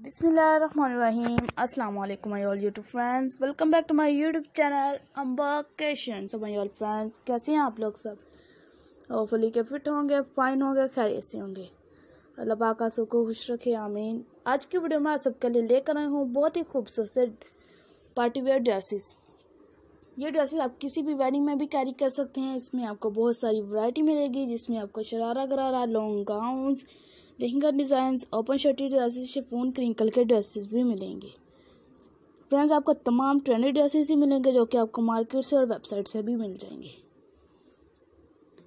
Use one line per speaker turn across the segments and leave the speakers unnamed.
बिसमीम अस्सलाम वालेकुम my all YouTube friends. Welcome back to my YouTube channel अम्बाकेशन so my all friends, कैसे हैं आप लोग सब? होपफुली के फिट होंगे, फाइन होंगे खैर ऐसे होंगे। अल्लाह पाक सबको खुश रखे, आमीन। आज की वीडियो में आप सबके लिए लेकर आए हूँ बहुत ही खूबसूरत पार्टी वेयर ड्रेसेस। ये ड्रेसेस आप किसी भी वेडिंग में भी कैरी कर सकते हैं। इसमें आपको बहुत सारी वैरायटी मिलेगी, जिसमें आपको sharara gharara long gowns lehenga design open shirty dresses chiffon crinkle के ड्रेसेस भी मिलेंगे। फ्रेंड्स आपको तमाम ट्रेंडी ड्रेसेस ही मिलेंगे, जो कि आपको मार्केट से और वेबसाइट से भी मिल जाएँगे।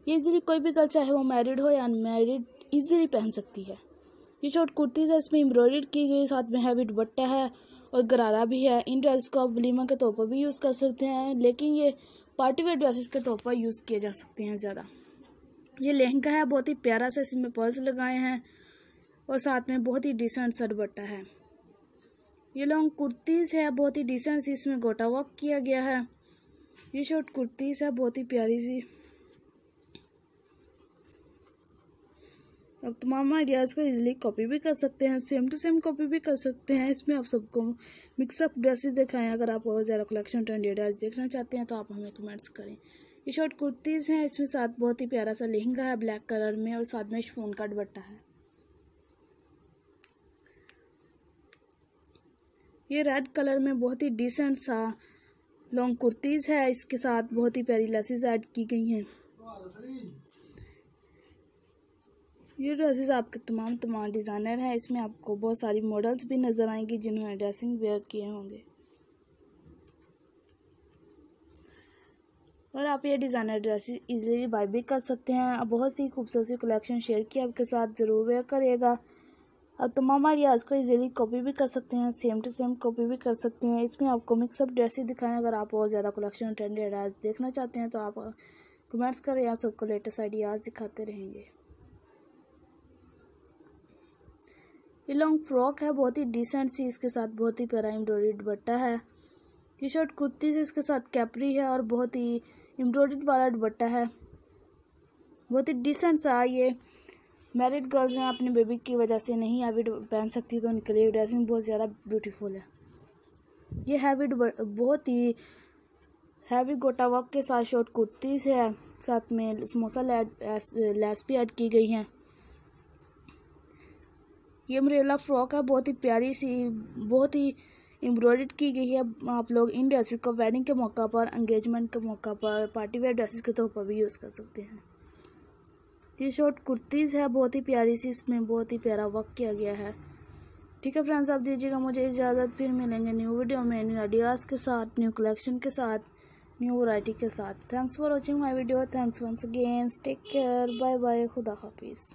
ये इजीली कोई भी गर्ल चाहे वो मैरिड हो या अनमेरिड इजीली पहन सकती है। ये शॉर्ट कुर्तीज़ है, इसमें एम्ब्रॉयड की गई, साथ में हैवी दुपट्टा है और गरारा भी है। इन ड्रेस को आप वलीमा के तौर पर भी यूज़ कर सकते हैं, लेकिन ये पार्टी वेयर ड्रेसेस के तौर पर यूज़ किए जा सकते हैं ज़्यादा। ये लहंगा है, बहुत ही प्यारा सा, इसमें पर्स लगाए हैं और साथ में बहुत ही डिसेंट सा दुपट्टा है। ये लॉन्ग कुर्तीज़ है, बहुत ही डिसेंट सी, इसमें गोटा वर्क किया गया है। ये शॉर्ट कुर्तीज़ है, बहुत ही प्यारी सी। अब तमाम आइडियाज़ को इजीली कॉपी भी कर सकते हैं सेम टू सेम कॉपी भी कर सकते हैं। इसमें आप सबको मिक्सअप ड्रेसेस दिखाएँ। अगर आप और ज़्यादा कलेक्शन ट्रेंडी ड्रेस देखना चाहते हैं तो आप हमें कमेंट्स करें। ये शॉर्ट कुर्तीज़ हैं, इसमें साथ बहुत ही प्यारा सा लहंगा है ब्लैक कलर में और साथ में फ़ोन का दुपट्टा है। ये रेड कलर में बहुत ही डिसेंट सा लॉन्ग कुर्तीज़ है। इसके साथ बहुत ही प्यारी लेसेस ऐड की गई हैं। ये ड्रेसेस आपके तमाम तमाम डिज़ाइनर हैं, इसमें आपको बहुत सारी मॉडल्स भी नज़र आएँगी जिन्होंने ड्रेसिंग वेयर किए होंगे। और आप ये डिज़ाइनर ड्रेसेस इजीली बाय भी कर सकते हैं। बहुत सी खूबसूरत कलेक्शन शेयर की आपके साथ ज़रूर वेयर करिएगा। अब तमाम आइडियाज़ को इजीली कॉपी भी कर सकते हैं सेम टू सेम कॉपी भी कर सकते हैं। इसमें आपको मिक्सअप ड्रेसेस दिखाएँ। अगर आप और ज़्यादा कलेक्शन ट्रेंडी आइडियाज़ देखना चाहते हैं तो आप कमेंट्स करें। आप सबको लेटेस्ट आइडियाज़ दिखाते रहेंगे। ये लॉन्ग फ्रॉक है, बहुत ही डिसेंट सी, इसके साथ बहुत ही प्यारा एम्ब्रॉयड दुपट्टा है। ये शर्ट कुर्ती से इसके साथ कैपरी है और बहुत ही एम्ब्रॉयड वाला दुपट्टा है। बहुत ही डिसेंट सा ये। मैरिड गर्ल्स हैं, अपने बेबी की वजह से नहीं हैवी पहन सकती तो उनके लिए ड्रेसिंग बहुत ज़्यादा ब्यूटीफुल है। ये हैवी बहुत ही हैवी गोटा वर्क के साथ शॉर्ट कुर्तीज़ है। साथ में समोसा लैस भी ऐड की गई हैं। ये मरेला फ्रॉक है, बहुत ही प्यारी सी, बहुत ही एम्ब्रॉयड की गई है। आप लोग इन ड्रेसेस को वेडिंग के मौका पर एंगेजमेंट के मौका पर पार्टी वेयर ड्रेसेस के तौर पर भी यूज़ कर सकते हैं। ये शॉर्ट कुर्तीज़ है, बहुत ही प्यारी सी, इसमें बहुत ही प्यारा वर्क किया गया है। ठीक है फ्रेंड्स आप दीजिएगा मुझे इजाज़त, फिर मिलेंगे न्यू वीडियो में न्यू आइडियाज़ के साथ न्यू कलेक्शन के साथ न्यू वैरायटी के साथ। Thanks for watching my video thanks once again take care bye bye खुदा हाफिज़